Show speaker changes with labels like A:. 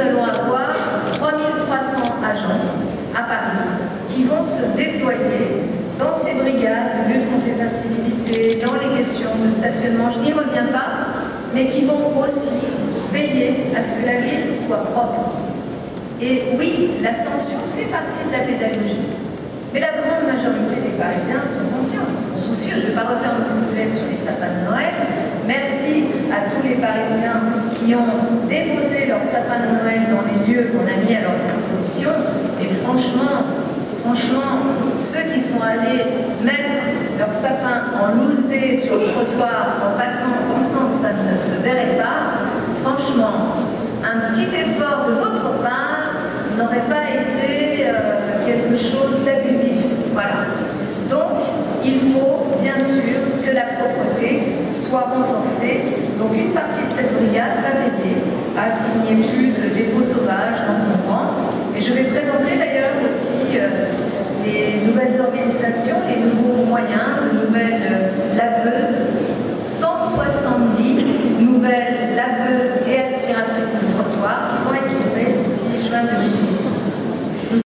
A: allons avoir 3300 agents à Paris qui vont se déployer dans ces brigades de lutte contre les incivilités, dans les questions de stationnement, je n'y reviens pas, mais qui vont aussi veiller à ce que la ville soit propre. Et oui, la censure fait partie de la pédagogie. Mais la grande majorité des Parisiens sont conscients, sont soucieux. Je ne vais pas refaire couplet sur les sapins de Noël. Merci à tous les Parisiens qui ont déposé leurs sapins de Noël dans les lieux qu'on a mis à leur disposition. Et franchement, franchement, ceux qui sont allés mettre leurs sapins en loose day sur le trottoir en passant, en pensant que ça ne se verrait pas, franchement, un petit effort de votre part n'aurait pas été euh, quelque chose d'abusif. Voilà. Donc, il faut bien sûr que la propreté soit renforcée. Donc, une partie de cette brigade va veiller à ce qu'il n'y ait plus